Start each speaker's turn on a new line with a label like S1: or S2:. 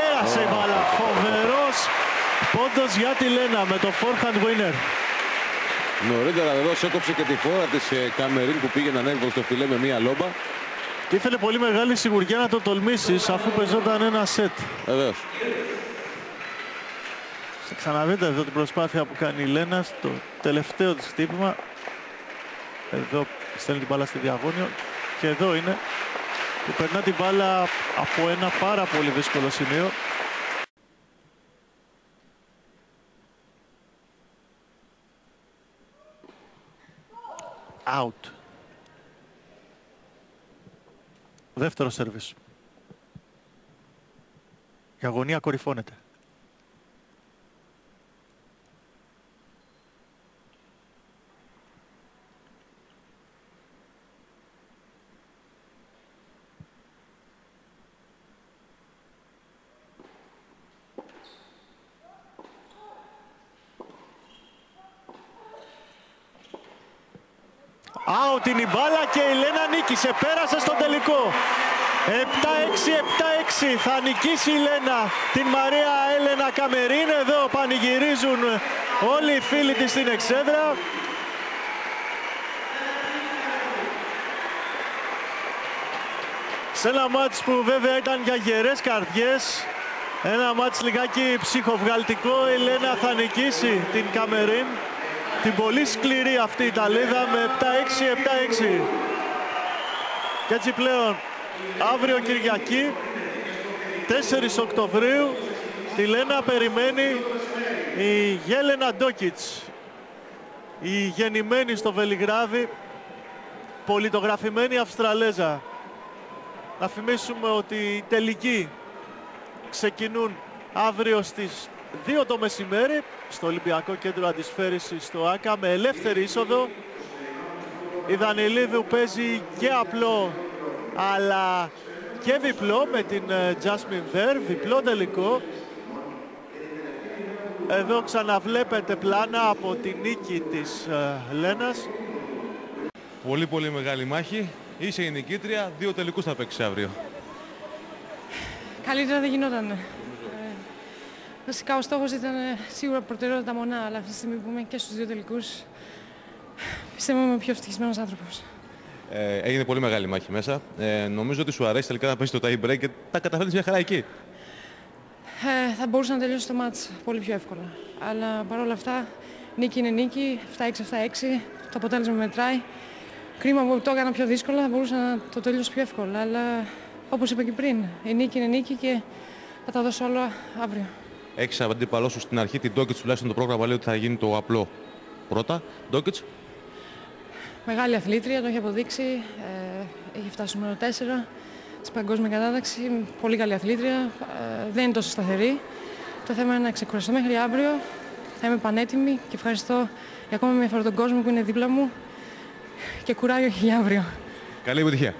S1: Πέρασε η μπάλα. Φοβερός πόντος για τη Λένα με το forehand winner.
S2: Νωρίτερα εδώ έκοψε και τη φόρα της ε, Καμερίν που πήγε να ανέβει στο φιλέ με μία λόμπα.
S1: Και ήθελε πολύ μεγάλη σιγουριά να το τολμήσεις αφού πεζόταν ένα σετ.
S2: Βεβαίως.
S1: Σε ξαναδείτε εδώ την προσπάθεια που κάνει η Λένα στο τελευταίο της χτύπημα. Εδώ στέλνει την μπάλα στη διαγώνιο και εδώ είναι που περνά την μπάλα από ένα πάρα πολύ δύσκολο σημείο. Out. Δεύτερο σερβις. Η αγωνία κορυφώνεται. Out είναι η μπάλα και η Λένα νίκησε. Πέρασε στο τελικό. 7-6, 7-6 θα νικήσει η Λένα την Μαρία Έλενα Καμερίν. Εδώ πανηγυρίζουν όλοι οι φίλοι της στην εξέδρα. Σε ένα μάτς που βέβαια ήταν για γερές καρδιές. Ένα μάτς λιγάκι ψυχοβγαλτικό. Η Λένα θα νικήσει την Καμερίν την πολύ σκληρή αυτή η Ιταλίδα με 7-6, 7-6. Και έτσι πλέον αύριο Κυριακή 4 Οκτωβρίου τη Λένα περιμένει η Γέλενα Ντόκιτς η γεννημένη στο Βελιγράδι πολιτογραφημένη Αυστραλέζα. Να θυμίσουμε ότι οι τελικοί ξεκινούν αύριο στις 2 το μεσημέρι στο Ολυμπιακό Κέντρο Αντισφαίρησης στο ΆΚΑ με ελεύθερη είσοδο. Η Δανιλίδου παίζει και απλό αλλά και διπλό με την Jasmine Ver, διπλό τελικό. Εδώ ξαναβλέπετε πλάνα από την νίκη της Λένας.
S3: Πολύ πολύ μεγάλη μάχη. Είσαι η νικήτρια, δύο τελικούς θα παίξεις αύριο.
S4: Καλύτερα δεν γινόταν. Βασικά ο στόχος ήταν ε, σίγουρα προτεραιότητα μονά, αλλά αυτή τη στιγμή που είμαι και στους δύο τελικούς, πιστεύω είμαι ο πιο ευτυχισμένος άνθρωπος.
S3: Ε, έγινε πολύ μεγάλη μάχη μέσα. Ε, νομίζω ότι σου αρέσει τελικά να παίζει το tie break και τα καταφέρνεις μια χαρά εκεί.
S4: Ε, θα μπορούσα να τελειώσει το μάτς πολύ πιο εύκολα. Αλλά παρόλα αυτά, νίκη είναι νίκη, 7-6-7-6, το αποτέλεσμα μετράει. Κρίμα που το έκανα πιο δύσκολα, θα μπορούσα να το τελειώσω πιο εύκολα. Αλλά όπως είπα και πριν, η νίκη είναι νίκη και θα τα δώσω όλα αύριο.
S3: Έχει αντίπαλό σου στην αρχή την Ντόκιτς, τουλάχιστον το πρόγραμμα λέει ότι θα γίνει το απλό πρώτα. Ντόκιτς.
S4: Μεγάλη αθλήτρια, το έχει αποδείξει. Ε, έχει φτάσει στο νούμερο 4 στην παγκόσμιας κατάταξης. Πολύ καλή αθλήτρια. Ε, δεν είναι τόσο σταθερή. Το θέμα είναι να ξεκουραστώ μέχρι αύριο. Θα είμαι πανέτοιμη και ευχαριστώ για ακόμα μια φορά τον κόσμο που είναι δίπλα μου και κουράγιο για αύριο.
S3: Καλή επιτυχία.